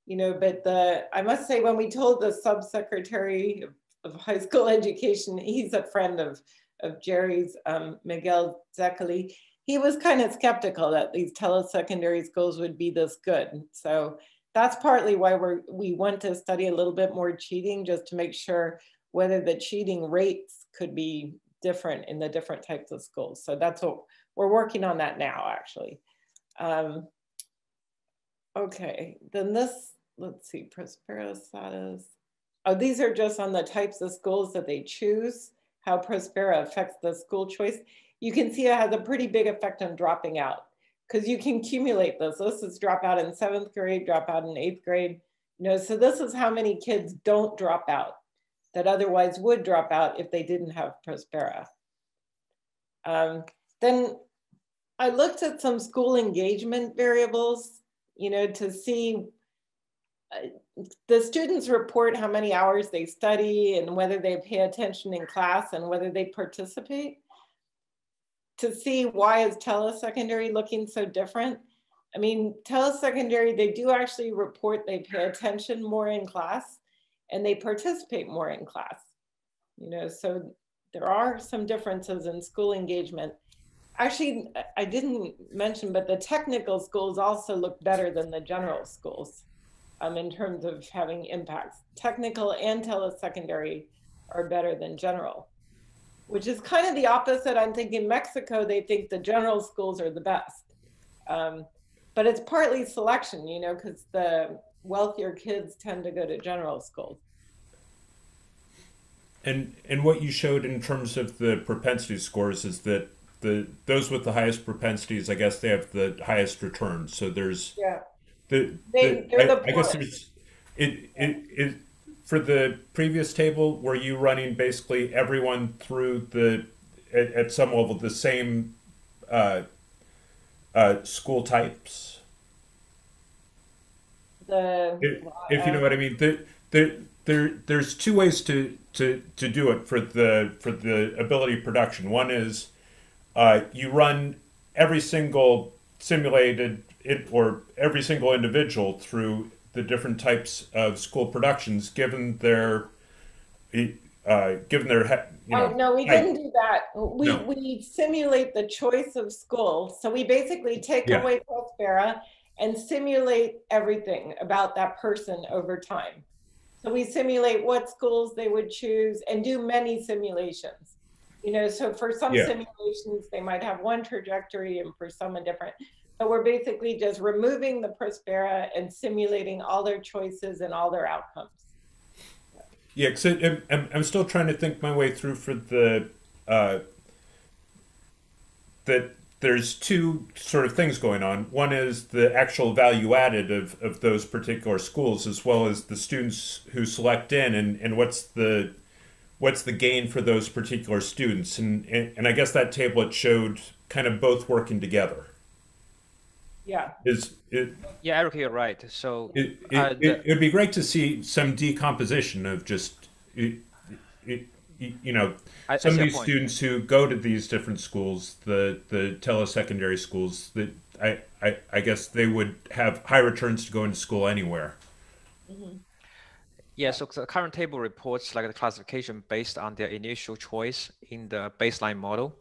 you know, but the, I must say when we told the subsecretary of, of high school education, he's a friend of, of Jere's, um, Miguel Székely, he was kind of skeptical that these telesecondary schools would be this good. So that's partly why we're, we want to study a little bit more cheating just to make sure whether the cheating rates could be different in the different types of schools. So that's what we're working on that now, actually. Um, okay, then this, let's see, Prospera status. Oh, these are just on the types of schools that they choose, how Prospera affects the school choice. You can see it has a pretty big effect on dropping out because you can accumulate this. This is dropout in seventh grade, dropout in eighth grade. You know, so this is how many kids don't drop out that otherwise would drop out if they didn't have Prospera. Um, then I looked at some school engagement variables, you know, to see uh, the students report how many hours they study and whether they pay attention in class and whether they participate. To see why is telesecondary looking so different? I mean, telesecondary, they do actually report they pay attention more in class, and they participate more in class. You know, so there are some differences in school engagement. Actually, I didn't mention, but the technical schools also look better than the general schools um, in terms of having impacts. Technical and telesecondary are better than general, which is kind of the opposite. I'm thinking Mexico, they think the general schools are the best. Um, but it's partly selection, you know, because the wealthier kids tend to go to general schools. And and what you showed in terms of the propensity scores is that the those with the highest propensities, I guess, they have the highest returns. So there's yeah. The, they, the, I, the I, guess there's it, it it for the previous table. Were you running basically everyone through the at, at some level the same uh, uh, school types? The if, if you know what I mean, the, the, there there's two ways to, to to do it for the for the ability production. One is uh, you run every single simulated it or every single individual through the different types of school productions, given their uh, given their you know, oh no we didn't do that. We no. we simulate the choice of school. So we basically take yeah. away prospera and simulate everything about that person over time. So we simulate what schools they would choose and do many simulations you know so for some yeah. simulations they might have one trajectory and for some a different but we're basically just removing the prospera and simulating all their choices and all their outcomes yeah, because I'm, I'm still trying to think my way through for the uh, that there's two sort of things going on. One is the actual value added of, of those particular schools, as well as the students who select in, and, and what's the what's the gain for those particular students. And, and and I guess that table it showed kind of both working together. Yeah. Is it? Yeah, Eric, you're right. So it, it, uh, the, it, would be great to see some decomposition of just, it, it, you know, I, some of these students who go to these different schools, the the telesecondary schools, that I, I, I guess they would have high returns to go into school anywhere. Mm-hmm. Yeah, so the current table reports like the classification based on their initial choice in the baseline model.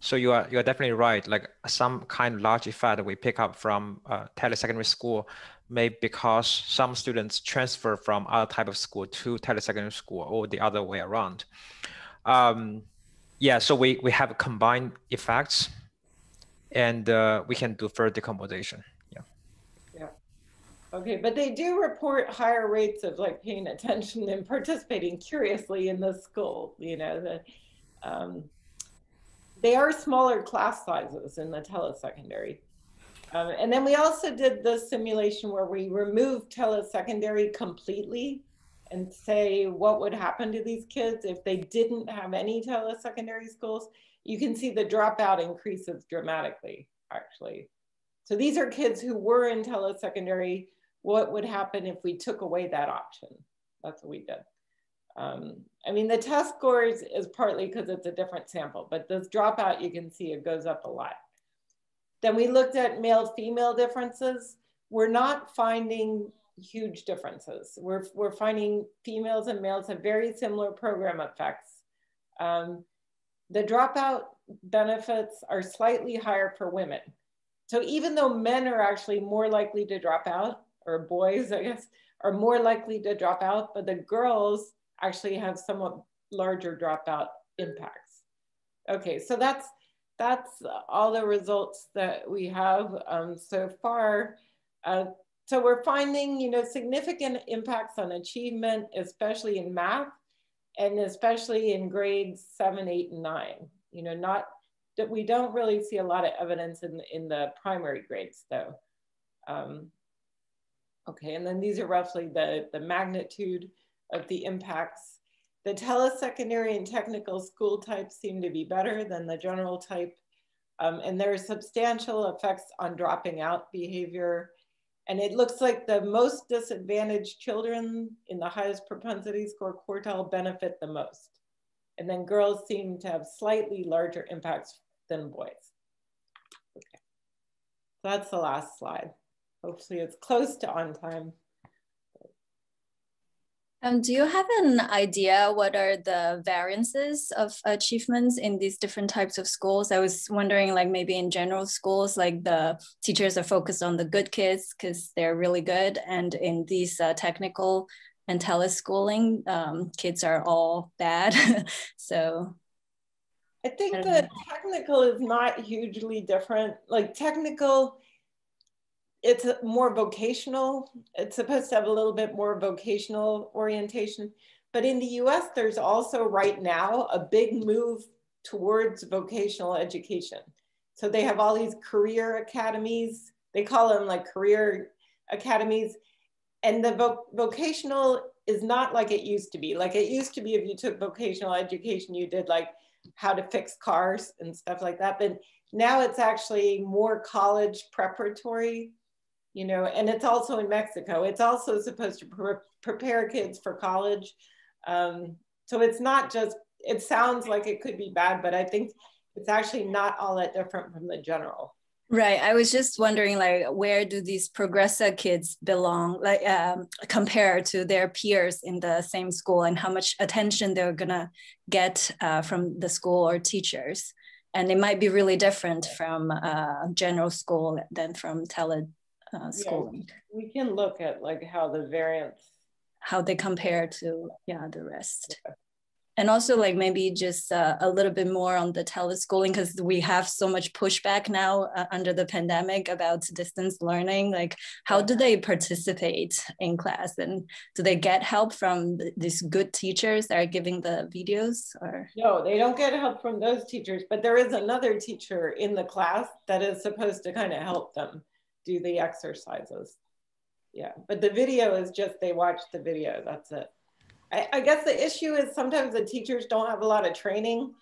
So you are you are definitely right. Like some kind of large effect that we pick up from uh, telesecondary school, may because some students transfer from other type of school to telesecondary school or the other way around. Um, yeah, so we we have combined effects, and uh, we can do further decomposition. Okay, but they do report higher rates of like paying attention and participating curiously in the school. You know the. Um, they are smaller class sizes in the telesecondary. Um, and then we also did the simulation where we removed telesecondary completely and say what would happen to these kids if they didn't have any telesecondary schools. You can see the dropout increases dramatically, actually. So these are kids who were in telesecondary. What would happen if we took away that option? That's what we did. Um, I mean, the test scores is partly because it's a different sample, but this dropout, you can see it goes up a lot. Then we looked at male female differences. We're not finding huge differences. We're, we're finding females and males have very similar program effects. Um, the dropout benefits are slightly higher for women. So even though men are actually more likely to drop out, or boys, I guess, are more likely to drop out, but the girls actually have somewhat larger dropout impacts. Okay, so that's that's all the results that we have um, so far. Uh, so we're finding, you know, significant impacts on achievement, especially in math, and especially in grades seven, eight, and nine. You know, not that we don't really see a lot of evidence in in the primary grades, though. Um, okay, and then these are roughly the the magnitude of the impacts. The telesecondary and technical school types seem to be better than the general type. Um, and there are substantial effects on dropping out behavior. And it looks like the most disadvantaged children in the highest propensity score quartile benefit the most. And then girls seem to have slightly larger impacts than boys. Okay, so that's the last slide. Hopefully it's close to on time. Um, do you have an idea what are the variances of achievements in these different types of schools? I was wondering, like maybe in general schools, like the teachers are focused on the good kids because they're really good, and in these uh, technical and teleschooling, um, kids are all bad. so I think that technical is not hugely different. Like technical it's more vocational. It's supposed to have a little bit more vocational orientation. But in the US, there's also right now a big move towards vocational education. So they have all these career academies. They call them like career academies. And the vo vocational is not like it used to be. Like it used to be if you took vocational education, you did like how to fix cars and stuff like that. But now it's actually more college preparatory you know, and it's also in Mexico. It's also supposed to pre prepare kids for college. Um, so it's not just, it sounds like it could be bad, but I think it's actually not all that different from the general. Right. I was just wondering, like, where do these progressive kids belong, like, um, compared to their peers in the same school, and how much attention they're gonna get uh, from the school or teachers? And it might be really different from uh, general school than from tele uh, schooling. Yeah, we can look at like how the variants, how they compare to yeah the rest. Yeah. And also like maybe just uh, a little bit more on the teleschooling because we have so much pushback now uh, under the pandemic about distance learning. Like how do they participate in class and do they get help from th these good teachers that are giving the videos or? No, they don't get help from those teachers, but there is another teacher in the class that is supposed to kind of help them do the exercises. Yeah, but the video is just they watch the video. That's it. I, I guess the issue is sometimes the teachers don't have a lot of training.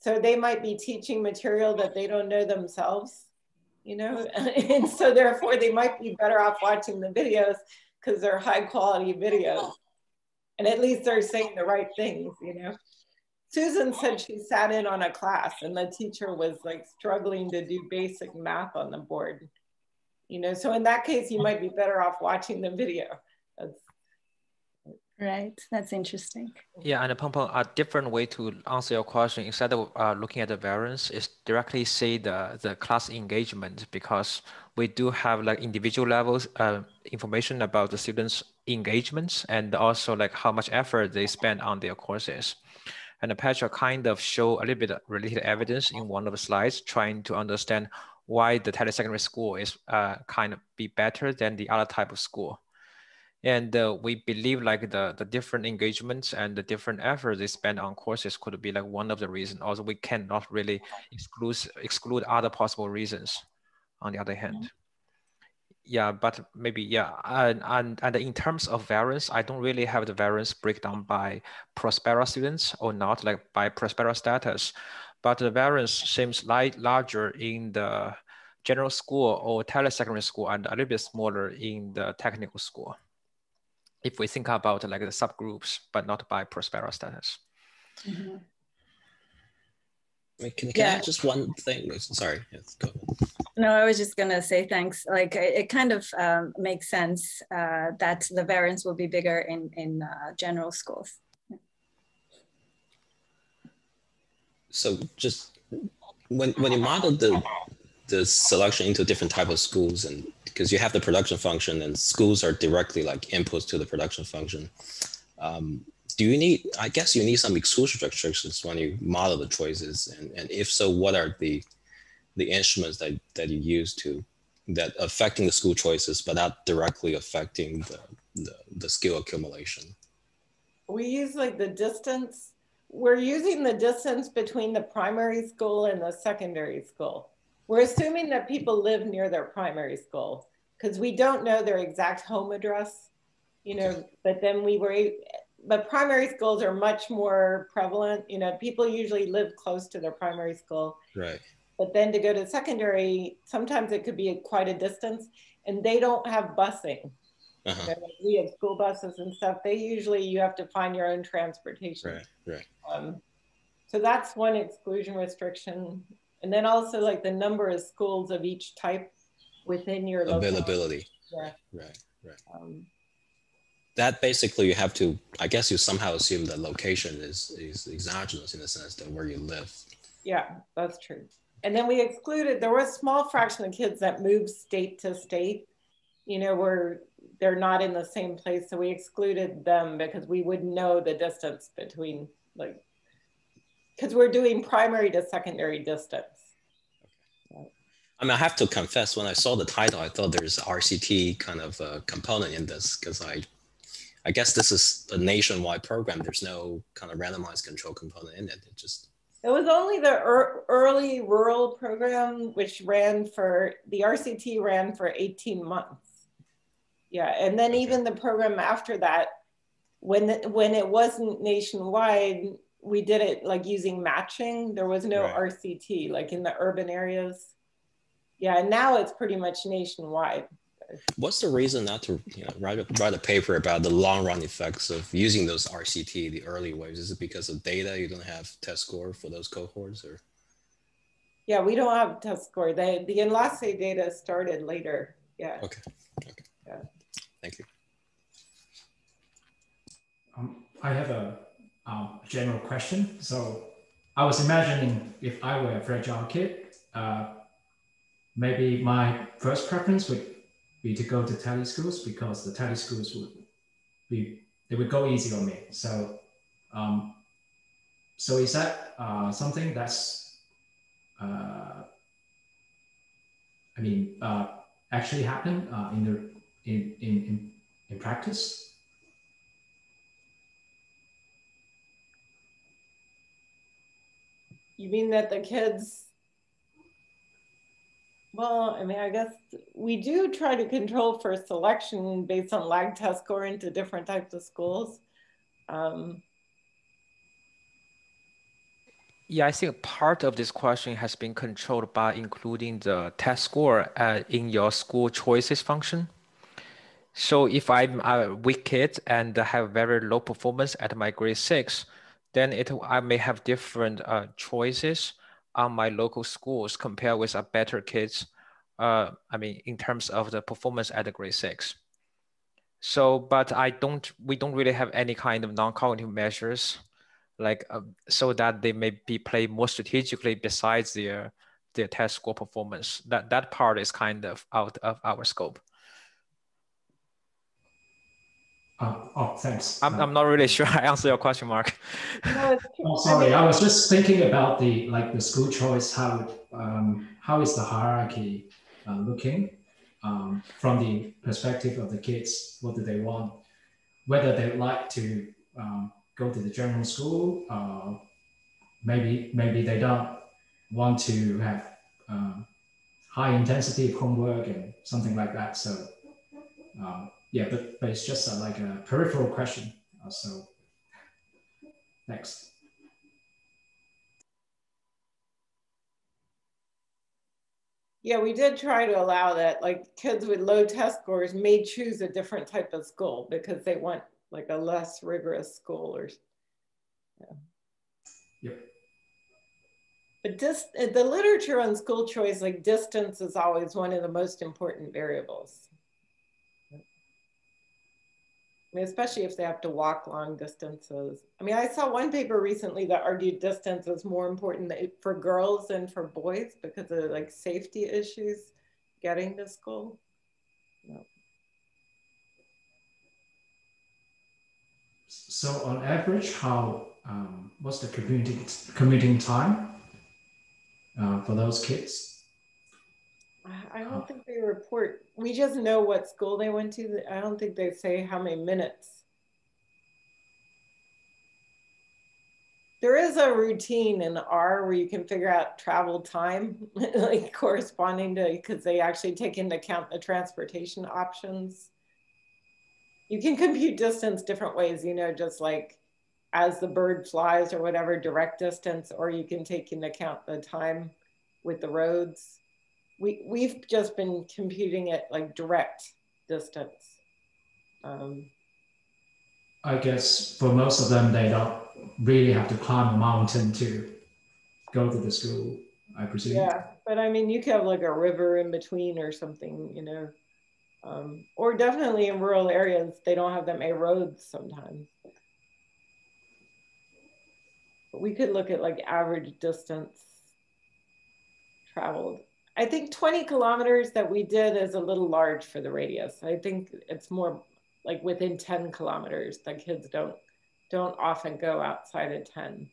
So they might be teaching material that they don't know themselves, you know? and so therefore they might be better off watching the videos because they're high quality videos. And at least they're saying the right things, you know? Susan said she sat in on a class and the teacher was like struggling to do basic math on the board you know so in that case you might be better off watching the video. That's, right. That's interesting. Yeah and Peng a different way to answer your question instead of uh, looking at the variance is directly see the the class engagement because we do have like individual levels uh, information about the students engagements and also like how much effort they spend on their courses. And Petra kind of show a little bit related evidence in one of the slides, trying to understand why the telesecondary school is uh, kind of be better than the other type of school. And uh, we believe like the, the different engagements and the different efforts they spend on courses could be like one of the reasons. Also, we cannot really exclude, exclude other possible reasons on the other hand. Mm -hmm. Yeah, but maybe, yeah. And, and, and in terms of variance, I don't really have the variance breakdown by Prospera students or not, like by Prospera status but the variance seems light, larger in the general school or telesecondary school and a little bit smaller in the technical school. If we think about like the subgroups, but not by Prospera status. Mm -hmm. Wait, can, can yeah. I just one thing? Sorry, yes, go. No, I was just gonna say thanks. Like it kind of um, makes sense uh, that the variance will be bigger in in uh, general schools. So just when when you model the the selection into different type of schools and because you have the production function and schools are directly like inputs to the production function um, do you need i guess you need some exclusion restrictions when you model the choices and, and if so what are the the instruments that, that you use to that affecting the school choices but not directly affecting the, the, the skill accumulation? We use like the distance we're using the distance between the primary school and the secondary school. We're assuming that people live near their primary school because we don't know their exact home address, you know, but then we were, but primary schools are much more prevalent. You know, people usually live close to their primary school. Right. But then to go to secondary, sometimes it could be quite a distance and they don't have busing. Uh-huh. Like we have school buses and stuff. They usually you have to find your own transportation. Right, right. Um, so that's one exclusion restriction, and then also like the number of schools of each type within your availability. Yeah. Right, right. Um, that basically you have to, I guess you somehow assume the location is, is exogenous in the sense that where you live. Yeah, that's true. And then we excluded, there was a small fraction of kids that moved state to state, you know, where they're not in the same place. So we excluded them because we would know the distance between like, because we're doing primary to secondary distance. I mean, I have to confess, when I saw the title, I thought there's RCT kind of a component in this because I, I guess this is a nationwide program. There's no kind of randomized control component in it. It just it was only the er early rural program, which ran for the RCT ran for 18 months. Yeah, and then okay. even the program after that, when the, when it wasn't nationwide, we did it like using matching. There was no right. RCT like in the urban areas. Yeah, and now it's pretty much nationwide. What's the reason not to you know, write, a, write a paper about the long run effects of using those RCT, the early waves? Is it because of data? You don't have test score for those cohorts or? Yeah, we don't have test score. The, the Enlace data started later. Yeah. Okay. okay. Yeah. Thank you. Um, I have a um, general question. So I was imagining if I were a fragile kid, uh, maybe my first preference would be to go to tele schools because the tele schools would be they would go easy on me. So um, so is that uh, something that's uh, I mean uh, actually happened uh, in the in, in in in practice? You mean that the kids well, I mean, I guess we do try to control for selection based on lag test score into different types of schools. Um, yeah, I think part of this question has been controlled by including the test score uh, in your school choices function. So if I'm a weak kid and have very low performance at my grade six, then it I may have different uh, choices on my local schools compared with a better kids, uh, I mean, in terms of the performance at the grade six. So, but I don't, we don't really have any kind of non-cognitive measures like uh, so that they may be played more strategically besides their their test score performance. That that part is kind of out of our scope. Uh, oh, thanks. I'm, I'm not really sure I answered your question, Mark. oh, sorry. I was just thinking about the like the school choice. How um, how is the hierarchy uh, looking um, from the perspective of the kids? What do they want? Whether they like to um, go to the general school, uh, maybe maybe they don't want to have um, high intensity homework and something like that. So um, yeah, but, but it's just a, like a peripheral question. Uh, so next. Yeah, we did try to allow that. Like kids with low test scores may choose a different type of school because they want like a less rigorous school or. Yeah. Yep. But dis- the literature on school choice, like distance, is always one of the most important variables. I mean, especially if they have to walk long distances. I mean, I saw one paper recently that argued distance is more important for girls than for boys because of like safety issues getting to school. No. So on average, how um, what's the commuting commuting time uh, for those kids? I don't think they report. We just know what school they went to. I don't think they say how many minutes. There is a routine in R where you can figure out travel time, like corresponding to, because they actually take into account the transportation options. You can compute distance different ways, you know, just like as the bird flies or whatever direct distance, or you can take into account the time with the roads we we've just been computing it like direct distance. Um, I guess for most of them, they don't really have to climb a mountain to go to the school. I presume. Yeah, but I mean, you could have like a river in between or something, you know. Um, or definitely in rural areas, they don't have that many roads sometimes. But we could look at like average distance traveled. I think 20 kilometers that we did is a little large for the radius. I think it's more like within 10 kilometers that kids don't don't often go outside of 10.